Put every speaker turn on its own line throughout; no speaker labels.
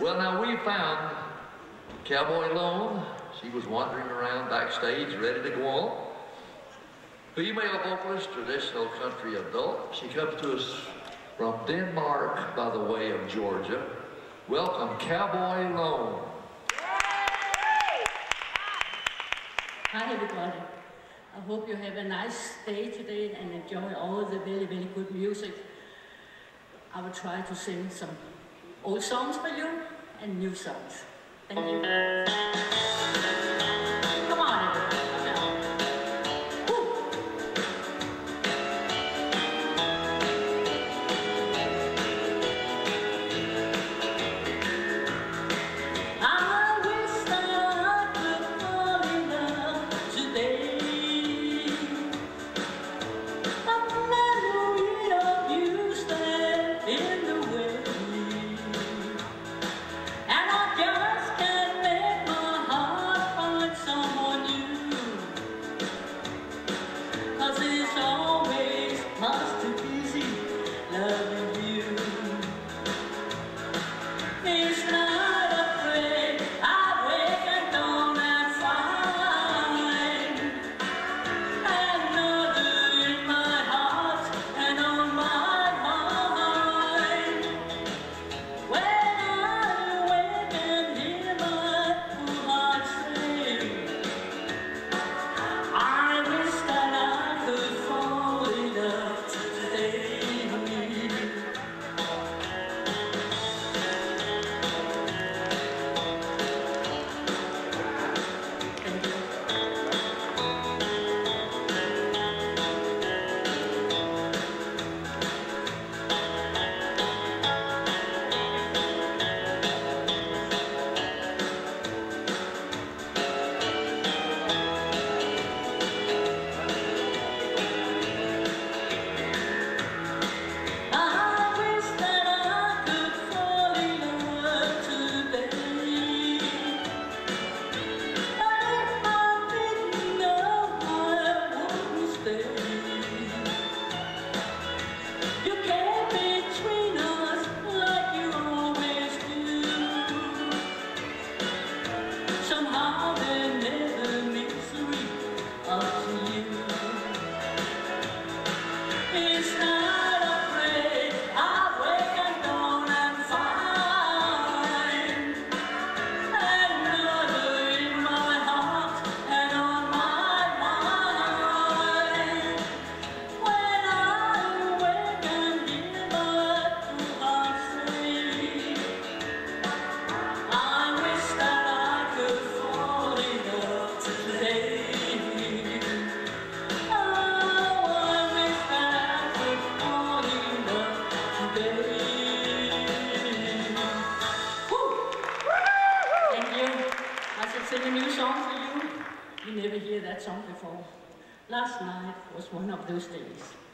Well, now we found Cowboy Lone. She was wandering around backstage, ready to go on. Female vocalist, traditional country adult. She comes to us from Denmark by the way of Georgia. Welcome, Cowboy Lone.
Hi everybody. I hope you have a nice day today and enjoy all the very, very good music. I will try to sing some old songs for you and new songs. Thank you. that song before. Last night was one of those days.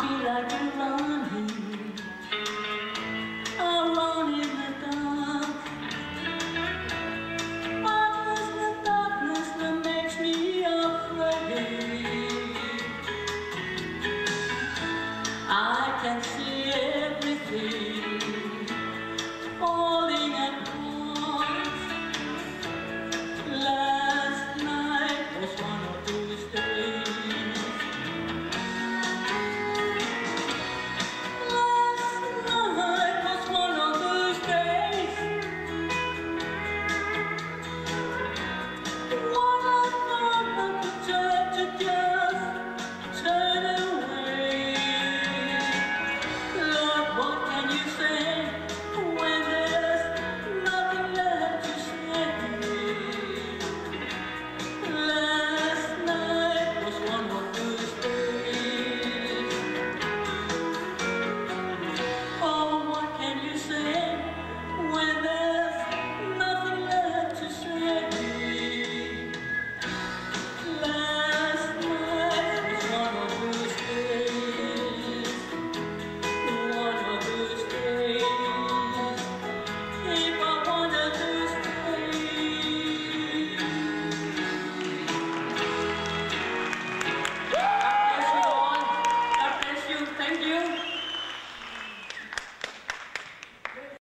feel like I'm running.